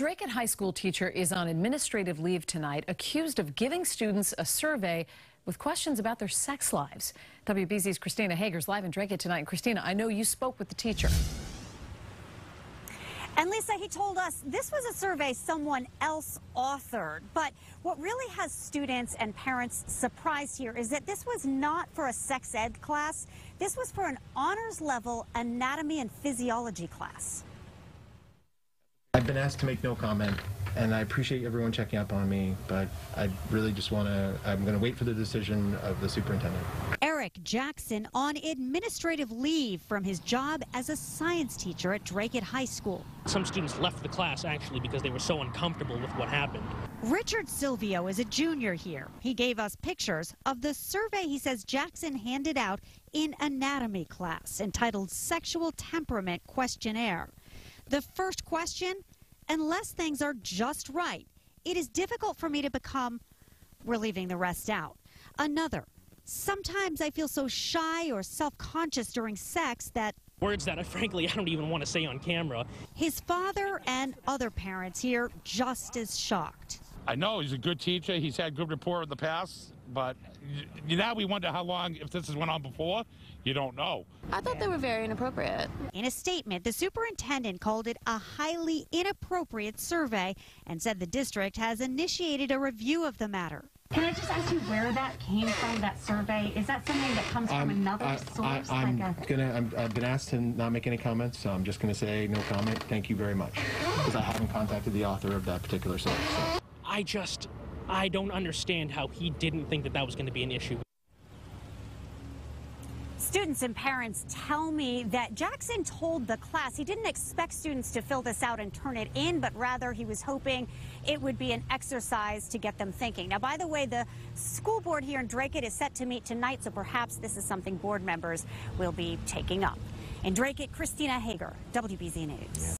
Dracut High School teacher is on administrative leave tonight, accused of giving students a survey with questions about their sex lives. WBZ's Christina Hager's live in Dracut tonight. And Christina, I know you spoke with the teacher. And Lisa, he told us this was a survey someone else authored. But what really has students and parents surprised here is that this was not for a sex ed class. This was for an honors level anatomy and physiology class. I've been asked to make no comment, and I appreciate everyone checking up on me, but I really just want to, I'm going to wait for the decision of the superintendent. Eric Jackson on administrative leave from his job as a science teacher at Dracut High School. Some students left the class actually because they were so uncomfortable with what happened. Richard Silvio is a junior here. He gave us pictures of the survey he says Jackson handed out in anatomy class entitled Sexual Temperament Questionnaire. The first question, unless things are just right, it is difficult for me to become, we're leaving the rest out. Another, sometimes I feel so shy or self conscious during sex that. Words that, I, frankly, I don't even want to say on camera. His father and other parents here just as shocked. I know he's a good teacher. He's had good rapport in the past, but now we wonder how long, if this has went on before, you don't know. I thought they were very inappropriate. In a statement, the superintendent called it a highly inappropriate survey and said the district has initiated a review of the matter. Can I just ask you where that came from, that survey? Is that something that comes from um, another I, source? I, am like a... gonna. I'm, I've been asked to not make any comments, so I'm just gonna say no comment. Thank you very much, because I haven't contacted the author of that particular source. So. I just, I don't understand how he didn't think that that was going to be an issue. Students and parents tell me that Jackson told the class he didn't expect students to fill this out and turn it in, but rather he was hoping it would be an exercise to get them thinking. Now, by the way, the school board here in Dracut is set to meet tonight, so perhaps this is something board members will be taking up. In Dracut, Christina Hager, WBZ News.